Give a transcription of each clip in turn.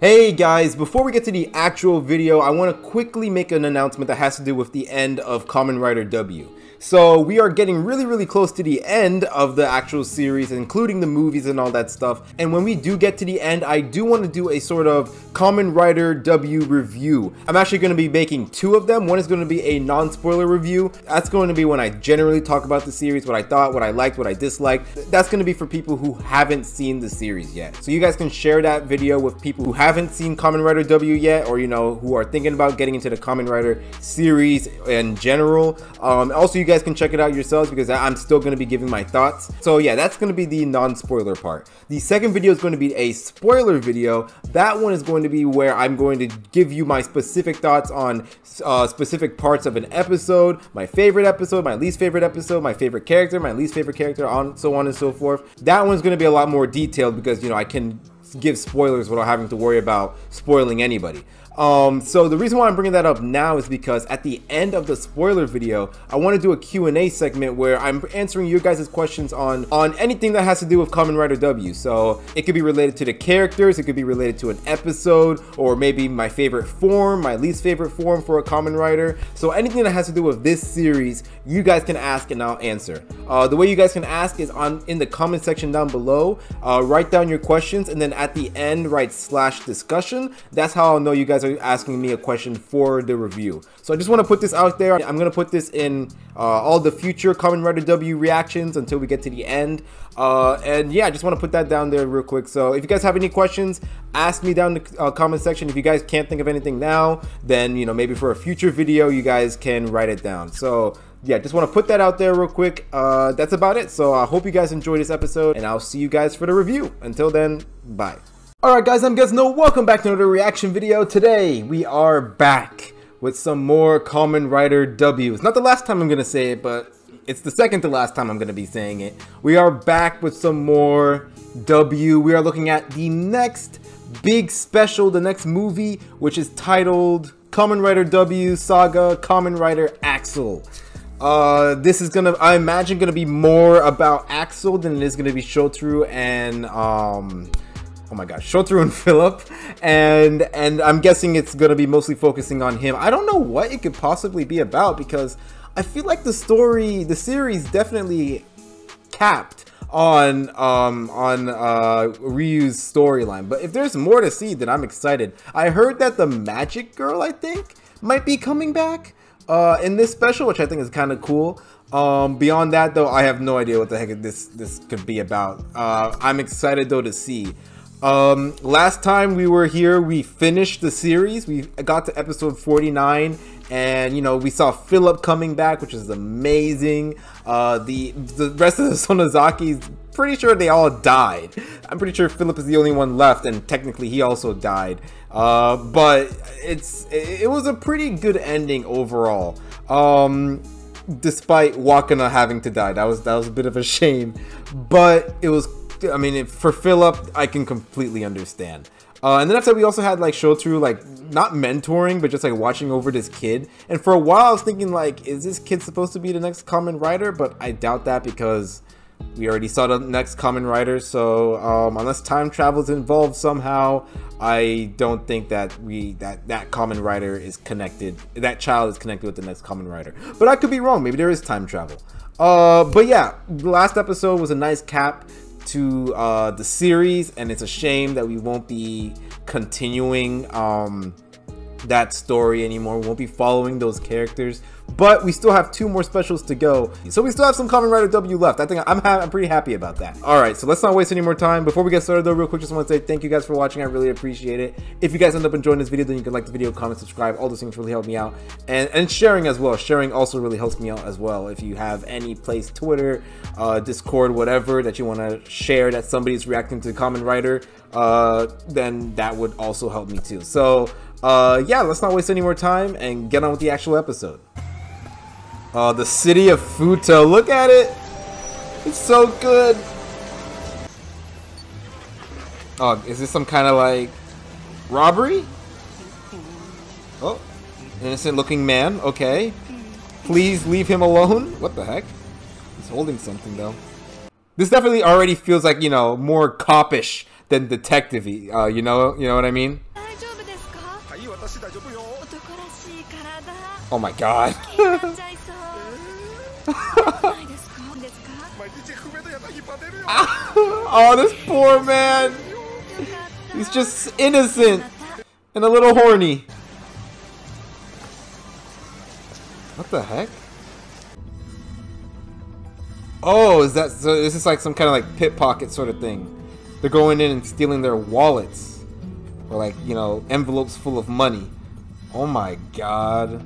Hey guys, before we get to the actual video, I want to quickly make an announcement that has to do with the end of Kamen Rider W. So we are getting really, really close to the end of the actual series, including the movies and all that stuff. And when we do get to the end, I do want to do a sort of Kamen Rider W review. I'm actually going to be making two of them. One is going to be a non-spoiler review. That's going to be when I generally talk about the series, what I thought, what I liked, what I disliked. That's going to be for people who haven't seen the series yet. So you guys can share that video with people who haven't seen Kamen Rider W yet, or you know, who are thinking about getting into the Kamen Rider series in general. Um, also, you guys can check it out yourselves because I'm still going to be giving my thoughts. So yeah, that's going to be the non-spoiler part. The second video is going to be a spoiler video. That one is going to be where I'm going to give you my specific thoughts on uh, specific parts of an episode, my favorite episode, my least favorite episode, my favorite character, my least favorite character, on so on and so forth. That one's going to be a lot more detailed because, you know, I can give spoilers without having to worry about spoiling anybody. Um, so the reason why I'm bringing that up now is because at the end of the spoiler video, I want to do a Q&A segment where I'm answering your guys' questions on, on anything that has to do with Kamen Rider W. So it could be related to the characters, it could be related to an episode, or maybe my favorite form, my least favorite form for a Kamen Rider. So anything that has to do with this series, you guys can ask and I'll answer. Uh, the way you guys can ask is on in the comment section down below. Uh, write down your questions and then at the end write slash discussion. That's how I'll know you guys are asking me a question for the review. So I just want to put this out there. I'm going to put this in uh, all the future Kamen Rider W reactions until we get to the end. Uh, and yeah, I just want to put that down there real quick. So if you guys have any questions, ask me down in the uh, comment section. If you guys can't think of anything now, then, you know, maybe for a future video, you guys can write it down. So yeah, just want to put that out there real quick. Uh, that's about it. So I hope you guys enjoyed this episode, and I'll see you guys for the review. Until then, bye. Alright guys, I'm Gezno. Welcome back to another reaction video. Today, we are back with some more Kamen Rider W. It's not the last time I'm to say it, but it's the second to last time I'm to be saying it. We are back with some more W. We are looking at the next big special, the next movie, which is titled Kamen Rider W Saga Kamen Rider Accel. Uh, this is gonna, I imagine, gonna be more about Accel than it is gonna be Shotaro and, um, oh my gosh, Shotaro and Philip, and and I'm guessing it's gonna be mostly focusing on him. I don't know what it could possibly be about because I feel like the story, the series, definitely capped on um on uh Ryu's storyline. But if there's more to see, then I'm excited. I heard that the Magic Girl, I think, might be coming back uh in this special, which I think is kind of cool. Um, beyond that though, I have no idea what the heck this this could be about. Uh, I'm excited though to see. Um, last time we were here, we finished the series. We got to episode 49, and you know we saw Philip coming back, which is amazing. Uh, the the rest of the Sonozakis, pretty sure they all died. I'm pretty sure Philip is the only one left, and technically he also died. Uh, but it's it was a pretty good ending overall. Um, despite Wakana having to die, that was that was a bit of a shame, but it was I mean, if, for Philip, I can completely understand. Uh, and then after that, we also had like Shotaro, like not mentoring, but just like watching over this kid. And for a while, I was thinking like, is this kid supposed to be the next Kamen Rider? But I doubt that because we already saw the next Kamen Rider. So um, unless time travel is involved somehow, I don't think that we that that Kamen Rider is connected. That child is connected with the next Kamen Rider. But I could be wrong. Maybe there is time travel. Uh, but yeah, the last episode was a nice cap to uh, the series, and it's a shame that we won't be continuing um, that story anymore. We won't be following those characters, but we still have two more specials to go. So we still have some Kamen Rider W left. I think I'm, I'm pretty happy about that. All right, so let's not waste any more time. Before we get started though, real quick, just want to say thank you guys for watching. I really appreciate it. If you guys end up enjoying this video, then you can like the video, comment, subscribe. All those things really help me out. And, and sharing as well. Sharing also really helps me out as well. If you have any place, Twitter, uh, Discord, whatever, that you want to share that somebody's reacting to Kamen Rider, uh, then that would also help me too. So uh, yeah, let's not waste any more time and get on with the actual episode. Uh, the city of Futo. Look at it. It's so good. Oh, is this some kind of like robbery? Oh, innocent looking man. Okay. Please leave him alone. What the heck? He's holding something though. This definitely already feels like, you know, more copish than detective-y. Uh, you know, you know what I mean? Oh my god. oh, this poor man. He's just innocent and a little horny. What the heck? Oh, is that so? This is like some kind of like pickpocket sort of thing. They're going in and stealing their wallets, or like you know envelopes full of money. Oh my god.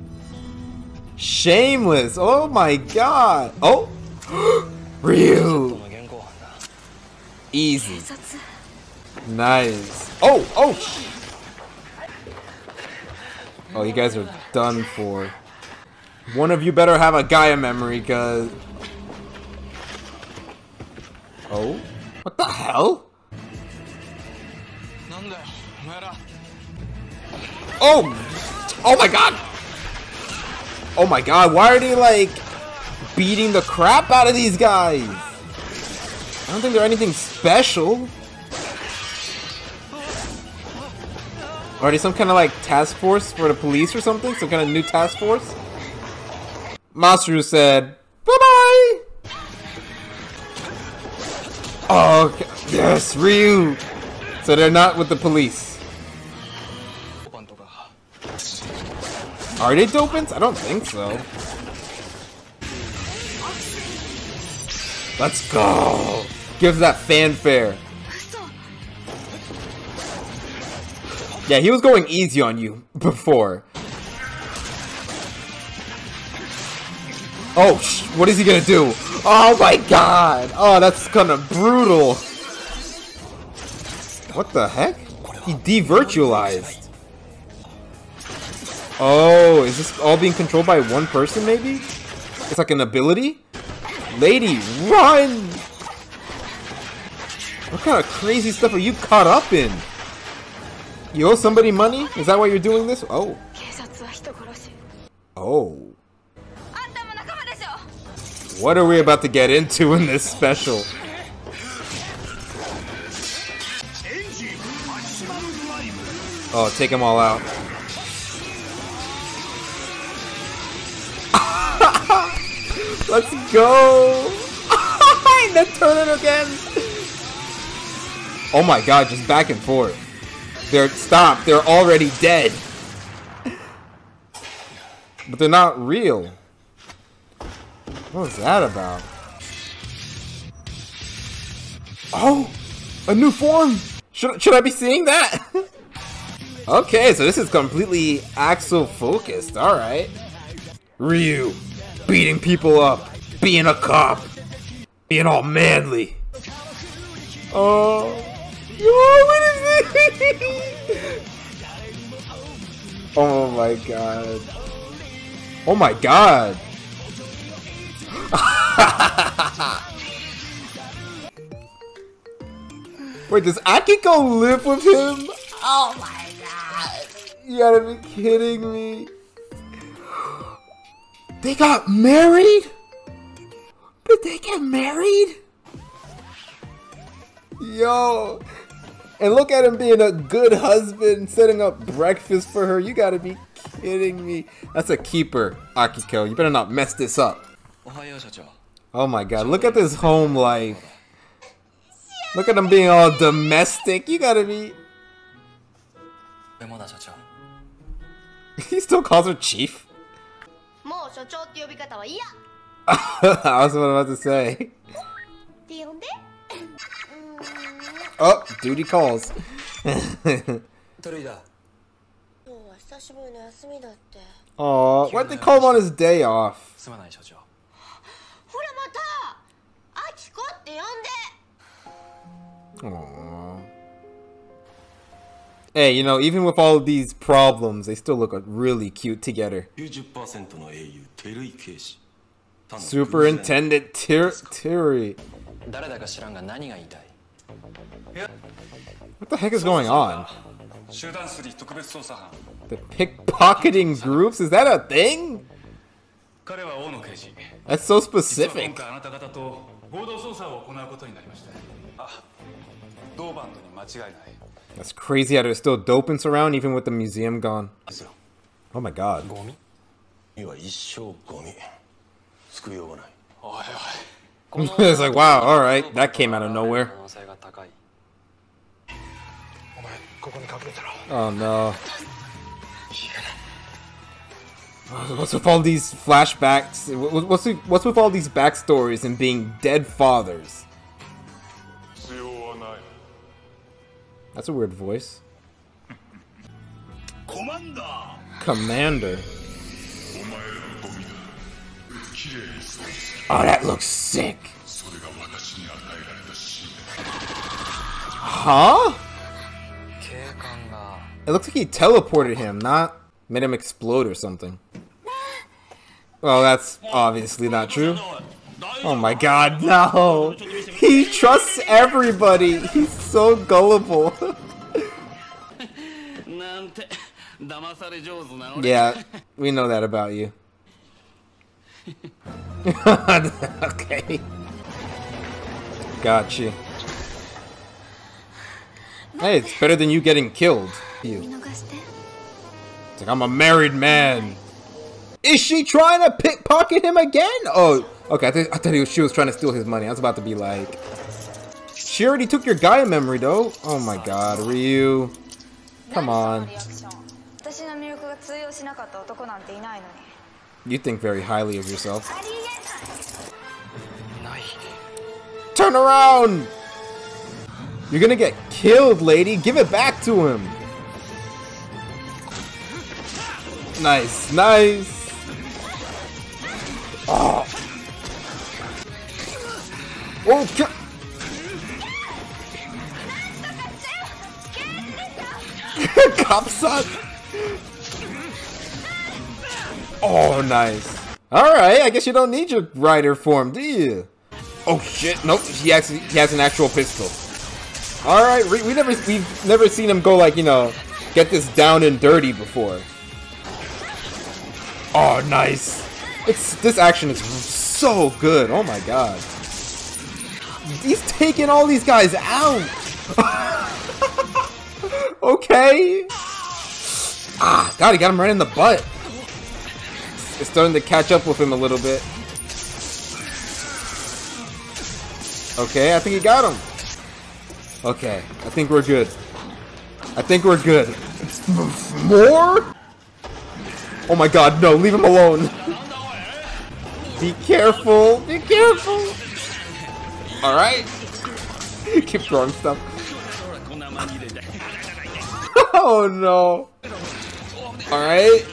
Shameless. Oh my god. Oh, Ryu. Easy. Nice. Oh, oh. Oh, you guys are done for. One of you better have a Gaia memory, cause. Oh, what the hell? Oh, oh my god. Oh my god, why are they like beating the crap out of these guys? I don't think they're anything special. Are they some kind of like task force for the police or something? Some kind of new task force? Masaru said, bye-bye! Oh, yes, Ryu! So they're not with the police. Are they dopants? I don't think so. Let's go! Gives that fanfare. Yeah, he was going easy on you before. Oh, what is he gonna do? Oh my god! Oh, that's kind of brutal. What the heck? He devirtualized. Oh, is this all being controlled by one person, maybe? It's like an ability? Lady, run! What kind of crazy stuff are you caught up in? You owe somebody money? Is that why you're doing this? Oh. Oh. What are we about to get into in this special? Oh, take them all out. Let's go! the turn again! Oh my god, just back and forth. They're stop, they're already dead. But they're not real. What was that about? Oh! A new form! Should, should I be seeing that? okay, so this is completely Accel focused. Alright. Ryu beating people up, being a cop, being all manly. Oh, oh what is this? oh my god. Oh my god. Wait, does Akiko live with him? Oh my god. You gotta be kidding me. They got married? Did they get married? Yo. And look at him being a good husband, setting up breakfast for her. You gotta be kidding me. That's a keeper, Akiko. You better not mess this up. Oh my god, look at this home life. Look at him being all domestic. You gotta be... He still calls her chief? もう所長って呼び方は嫌 I was about to say. って呼んで Oh, duty calls. トルイだ。今日は久しぶりの休みだって。Oh, why'd they call him on his day off? すまない所長。ほらまた、アキコって呼んで。Aww. Hey, you know, even with all these problems, they still look really cute together. Superintendent Terry. What the heck is going on? The pickpocketing groups? Is that a thing? That's so specific. 同伴とに間違いない that's crazy how there's still dopants around even with the museum gone. Oh my god. it's like, wow, alright, that came out of nowhere. Oh no. What's with all these flashbacks? What's with, what's with all these backstories and being dead fathers? That's a weird voice. Commander. Commander. Oh, that looks sick. Huh? It looks like he teleported him, not made him explode or something. Well, that's obviously not true. Oh my god, no! He trusts everybody! He's so gullible. yeah, we know that about you. okay. Gotcha. Hey, it's better than you getting killed. You. It's like, I'm a married man. Is she trying to pickpocket him again? Oh, okay. I, th I thought was, she was trying to steal his money. I was about to be like... She already took your Gaia memory, though. Oh my god, Ryu. Come on. You think very highly of yourself. Turn around! You're gonna get killed, lady. Give it back to him. Nice, nice. Oh, Cop Oh, nice. Alright, I guess you don't need your rider form, do you? Oh shit, nope, he actually he has an actual pistol. Alright, we, we never we've never seen him go like, you know, get this down and dirty before. Oh, nice. It's this action is so good. Oh my god. He's taking all these guys out. okay. Ah, God, he got him right in the butt. It's starting to catch up with him a little bit. Okay, I think he got him. Okay, I think we're good. I think we're good. More? Oh my god, no, leave him alone. Be careful, be careful. Alright. Keep throwing stuff. oh no. Alright.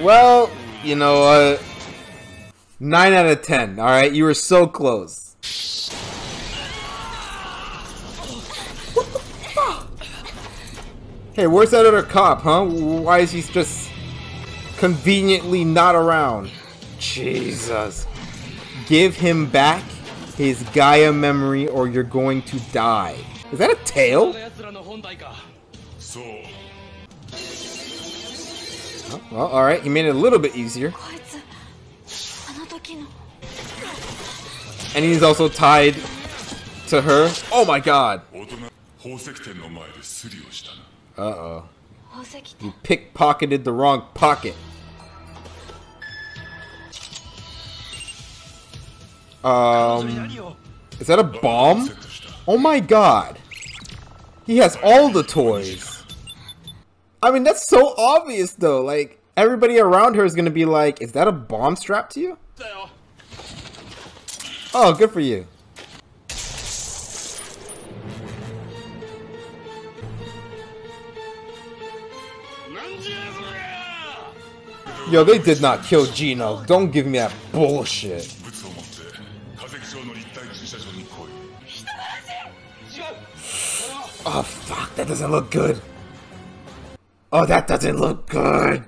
Well, you know what? Uh, 9 out of 10, alright? You were so close. Hey, where's that other cop, huh? Why is he just conveniently not around? Jesus. Give him back his Gaia memory or you're going to die. Is that a tail? Oh, well, alright, he made it a little bit easier. And he's also tied to her. Oh my god. Uh-oh. You pickpocketed the wrong pocket. Um, is that a bomb? Oh my god. He has all the toys. I mean, that's so obvious though. Like, everybody around her is gonna be like, is that a bomb strapped to you? Oh, good for you. Yo, they did not kill Jinno. Don't give me that bullshit. Oh, fuck. That doesn't look good. Oh, that doesn't look good.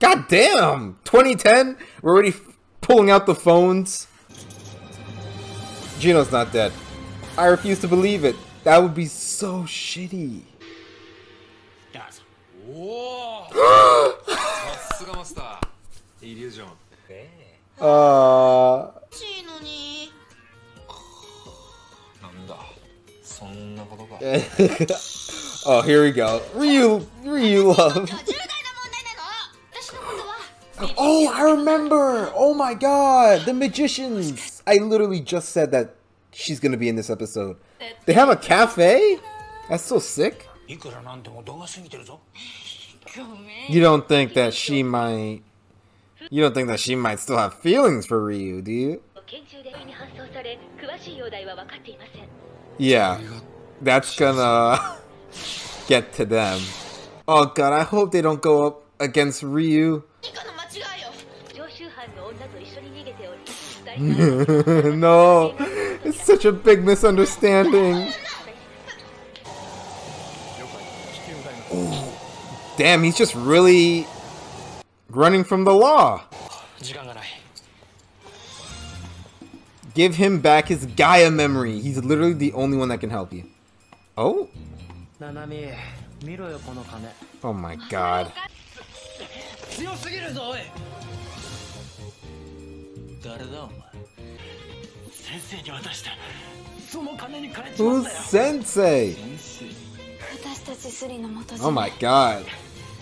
God damn! 2010? We're already pulling out the phones. Jinno's not dead. I refuse to believe it. That would be so shitty. おおさすがマスターイリュージョン Uh, しいのになんだそんなことか oh, here we go. Ryu, Ryu love. 重大な問題なの私のことは Oh, I remember. Oh my god, the magicians. I literally just said that She's gonna be in this episode. They have a cafe? That's so sick. You don't think that she might... You don't think that she might still have feelings for Ryu, do you? Yeah. That's gonna... get to them. Oh god, I hope they don't go up against Ryu. no! It's such a big misunderstanding. Damn, he's just really running from the law. Give him back his Gaia memory. He's literally the only one that can help you. Oh? Oh my god. Who's Sensei? Oh my god.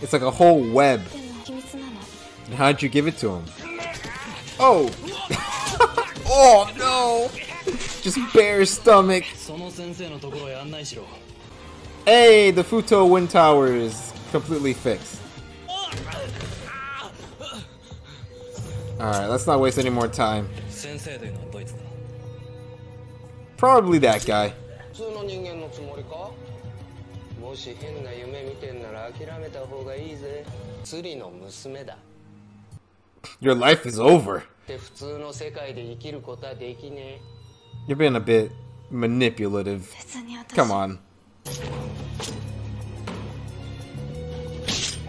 It's like a whole web. How'd you give it to him? Oh! oh no! Just bare stomach. Hey, the Futo Wind Tower is completely fixed. Alright, let's not waste any more time. Probably that guy. Your life is over. You're being a bit manipulative. Come on.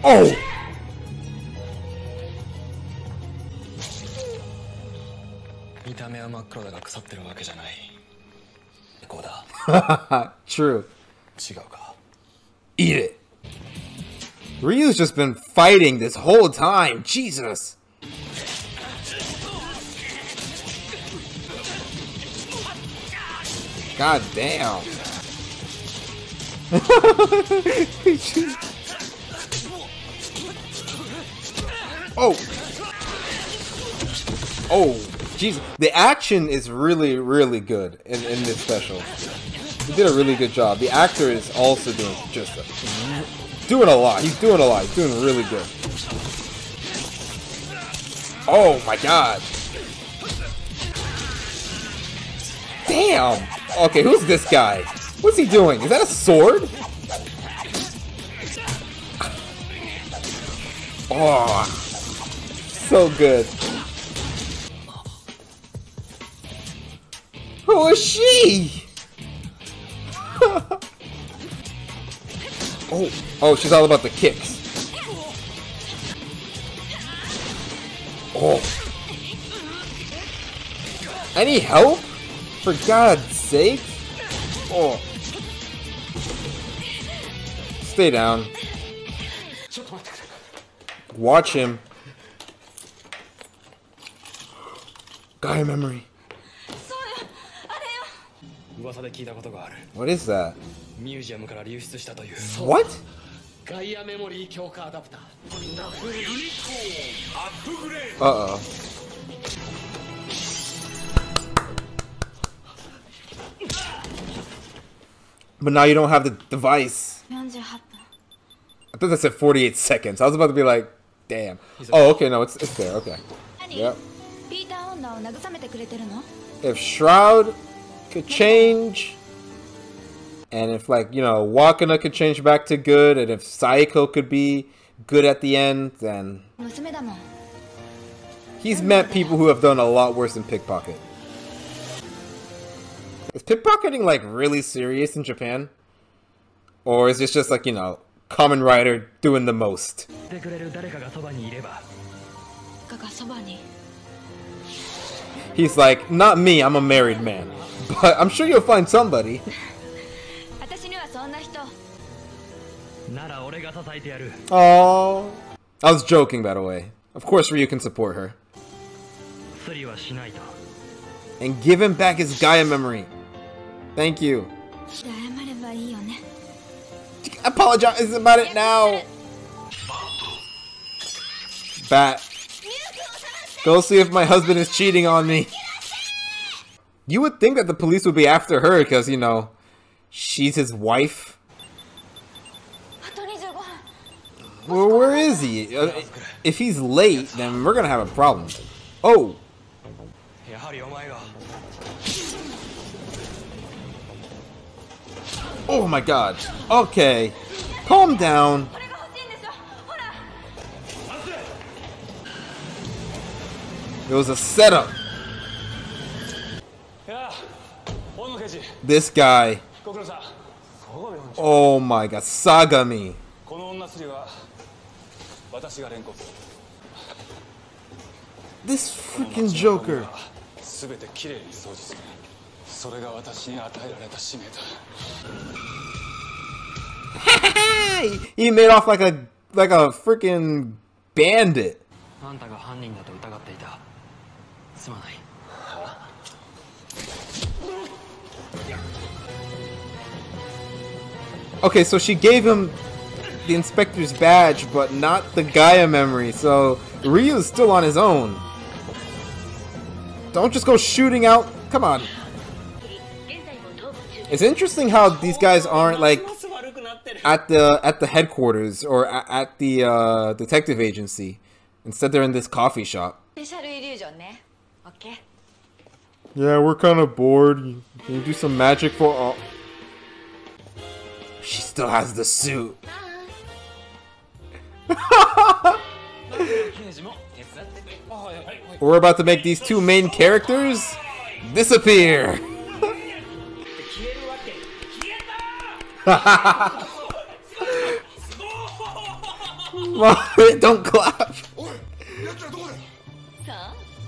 Oh! 見た目は真っ黒だが腐ってるわけじゃないこうだ True. 違うか Eat it. Ryu's just been fighting this whole time. Jesus. God damn. oh. Oh, Jesus. The action is really, really good in, in this special. He did a really good job. The actor is also doing just a, doing a lot. He's doing a lot. He's doing really good. Oh my god. Damn. Okay, who's this guy? What's he doing? Is that a sword? Oh, so good. Who is she? oh, oh, she's all about the kicks. Oh. Any help? For God's sake? Oh. Stay down. Watch him. Gaia memory. そうよあれよ噂で聞いたことがある What is that? ミュージアムから流出したという What? ガイアメモリー強化アダプター Uh oh. But now you don't have the device. 48分 I thought that said 48 seconds. I was about to be like, damn. Oh, okay, no, it's, it's there. Okay. 何 Yep. ピーター女を慰めてくれてるの If Shroud could change. And if like, you know, Wakana could change back to good, and if Saeko could be good at the end, then he's met people who have done a lot worse than pickpocket. Is pickpocketing like really serious in Japan? Or is this just like, you know, Kamen Rider doing the most? He's like, not me, I'm a married man. But I'm sure you'll find somebody. Oh. I was joking, by the way. Of course Ryu can support her. And give him back his Gaia memory. Thank you. Apologize about it now. Bat. Go see if my husband is cheating on me. You would think that the police would be after her because, you know, she's his wife. Well, where is he? Uh, if he's late, then we're gonna have a problem. Oh! Oh my god. Okay. Calm down. It was a setup. This guy. ご苦労さんそうよ Oh my god, Sagami. この女釣りは私が連行する This freaking Joker. 全てきれいに掃除するそれが私に与えられた使命だ He made off like a like a freaking bandit. あんたが犯人だと疑っていたすまない Okay, so she gave him the inspector's badge, but not the Gaia memory, so Ryu's still on his own. Don't just go shooting out. Come on. It's interesting how these guys aren't like at the at the headquarters or at, the uh, detective agency. Instead, they're in this coffee shop. Eh? Yeah, we're kind of bored. Can you do some magic for? Uh, she still has the suit. We're about to make these two main characters disappear. Don't clap.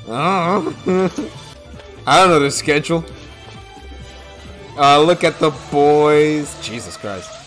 Oh. I don't know their schedule. Uh, look at the boys. Jesus Christ.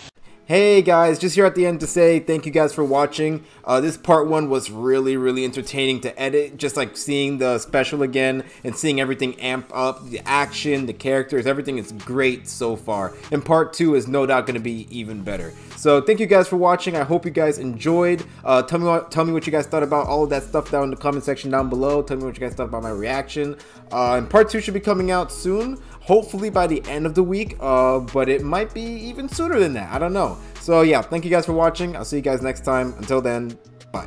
Hey guys, just here at the end to say thank you guys for watching. Uh, this part one was really, really entertaining to edit. Just like seeing the special again and seeing everything amp up, the action, the characters, everything is great so far. And part two is no doubt going to be even better. So thank you guys for watching. I hope you guys enjoyed. Uh, tell me what tell me what you guys thought about all of that stuff down in the comment section down below. Tell me what you guys thought about my reaction. Uh, and part two should be coming out soon. Hopefully by the end of the week. Uh, but it might be even sooner than that. I don't know. So yeah, thank you guys for watching. I'll see you guys next time. Until then, bye.